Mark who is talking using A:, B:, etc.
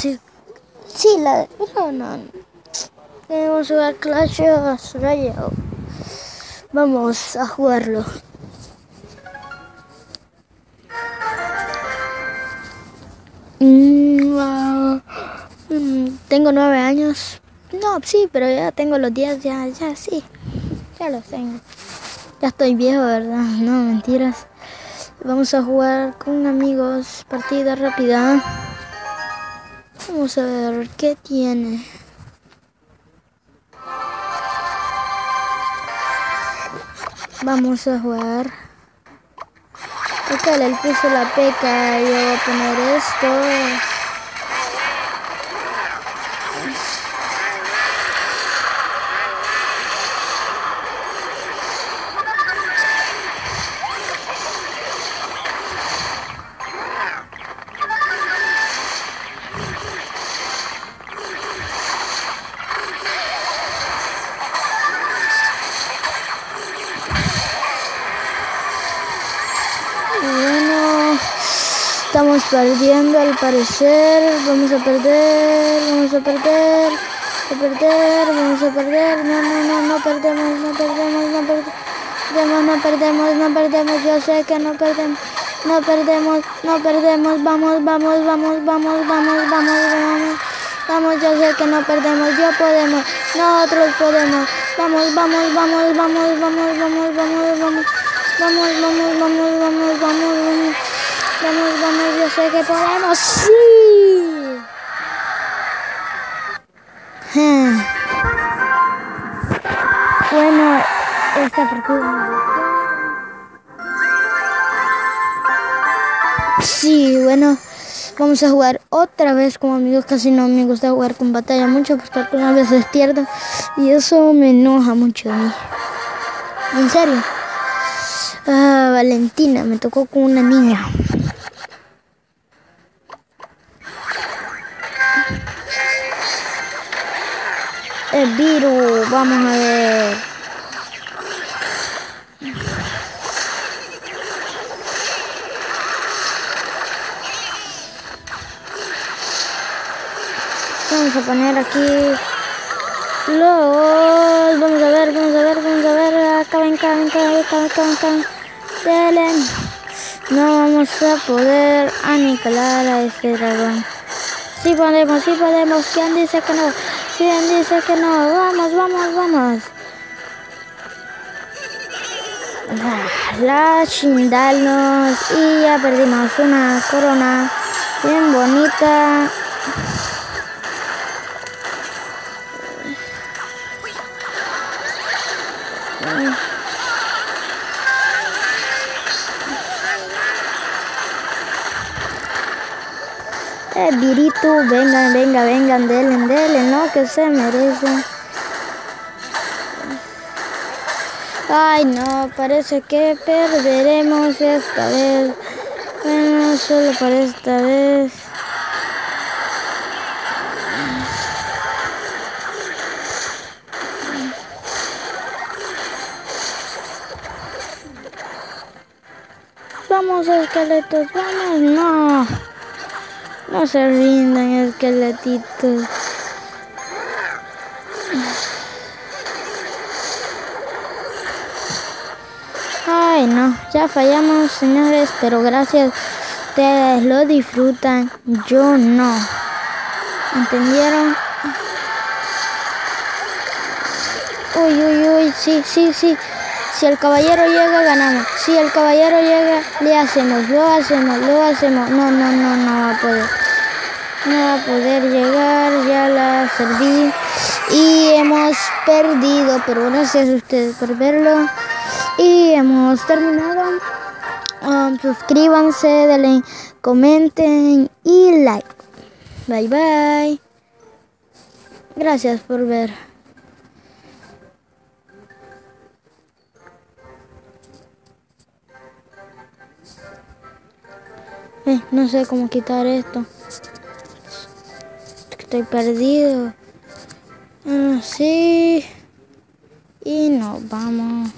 A: Sí, sí, la no, no. Queremos jugar Clash Royale. Vamos a jugarlo. Mm, mm, tengo nueve años. No, sí, pero ya tengo los días, ya, ya, sí. Ya los tengo. Ya estoy viejo, ¿verdad? No, mentiras. Vamos a jugar con amigos, partida rápida. Vamos a ver qué tiene. Vamos a jugar. Acá le puso la peca yo voy a poner esto. Perdiendo al parecer. Vamos a perder, vamos a perder, a perder, vamos a perder. No, no, no, no perdemos, no perdemos, no perdemos, no perdemos, no perdemos. Yo sé que no perdemos, no perdemos, no perdemos. Vamos, vamos, vamos, vamos, vamos, vamos, vamos. Vamos, yo sé que no perdemos, yo podemos, nosotros podemos. Vamos, vamos, vamos, vamos, vamos, vamos, vamos, vamos. Vamos, vamos, vamos, vamos, vamos, vamos. Vamos, vamos, yo sé que podemos. ¡Sí! Hmm. Bueno, esta partida. Sí, bueno, vamos a jugar otra vez como amigos. Casi no me gusta jugar con batalla mucho porque algunas veces pierdo y eso me enoja mucho a mí. En serio. Ah, Valentina, me tocó con una niña. El virus, vamos a ver. Vamos a poner aquí los. Vamos a ver, vamos a ver, vamos a ver. Acá, ven, acá, ven, acá, acá. No vamos a poder aniquilar a este dragón. Sí podemos, sí podemos. ¿Quién dice que no? ¿Quién dice que no? Vamos, vamos, vamos. La chindalnos y ya perdimos una corona bien bonita. Eh, virito, vengan, venga, vengan, denle, denle, no, que se merecen. Ay, no, parece que perderemos esta vez. Bueno, solo para esta vez. Vamos, esqueletos, vamos, no. No se rindan, esqueletitos. Ay, no, ya fallamos, señores, pero gracias. Ustedes lo disfrutan, yo no. ¿Entendieron? Uy, uy, uy, sí, sí, sí. Si el caballero llega, ganamos. Si el caballero llega, le hacemos, lo hacemos, lo hacemos. No, no, no, no va a poder. No va a poder llegar, ya la serví. Y hemos perdido, pero gracias a ustedes por verlo. Y hemos terminado. Um, suscríbanse, denle, comenten y like. Bye bye. Gracias por ver. Eh, no sé cómo quitar esto. Estoy perdido. Ah, sí. y nos vamos.